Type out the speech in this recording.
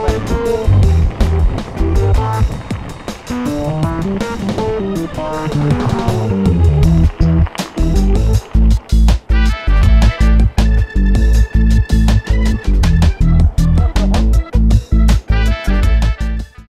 vai poder.